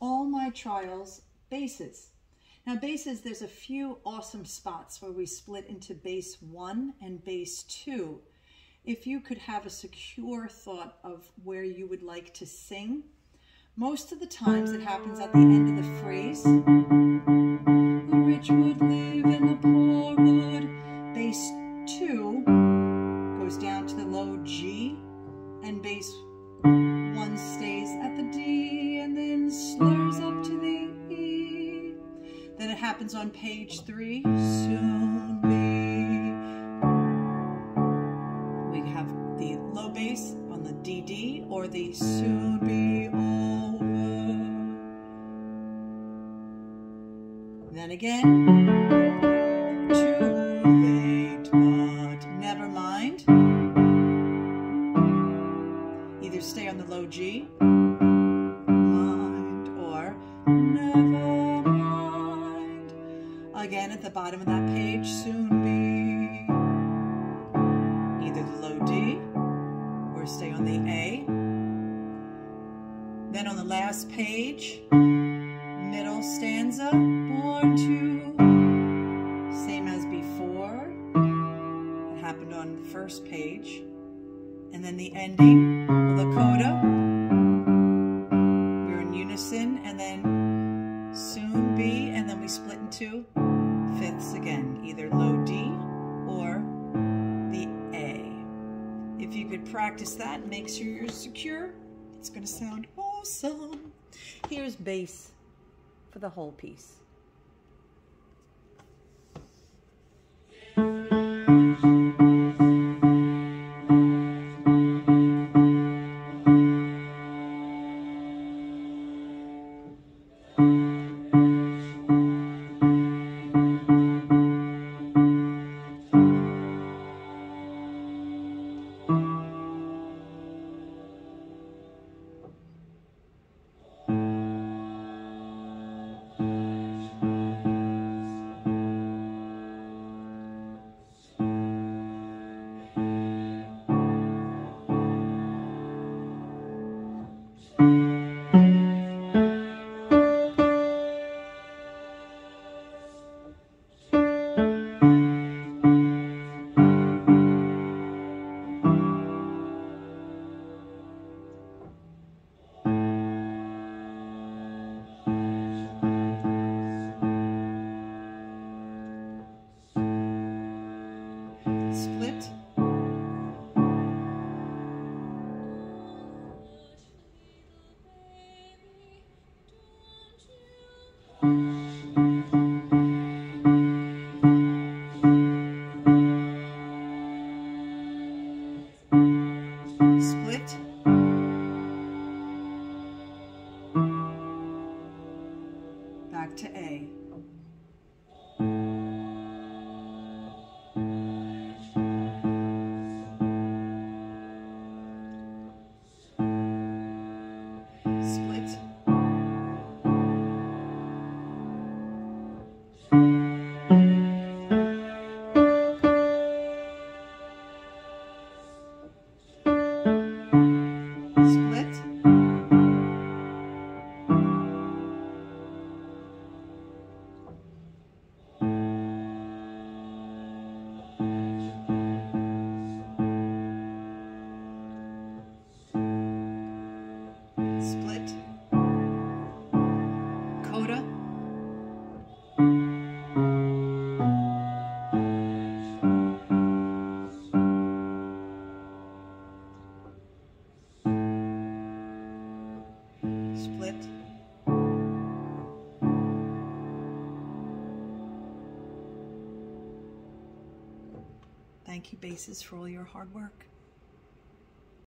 all my trials basses. Now basses, there's a few awesome spots where we split into bass one and bass two. If you could have a secure thought of where you would like to sing, most of the times it happens at the end of the phrase. The rich would live and the poor would. Bass two goes down to the low G and bass one stays at the D and then slurs happens on page three, soon be. We have the low bass on the DD or the soon be over. Then again. Too late mod. Never mind. Either stay on the low G, at the bottom of that page, soon be either the low D or stay on the A. Then on the last page, middle stanza, born to, same as before. It happened on the first page. And then the ending, the coda. We're in unison, and then soon B, and then we split fifths again, either low D or the A. If you could practice that, make sure you're secure. It's going to sound awesome. Here's bass for the whole piece. Thank you, Basses, for all your hard work.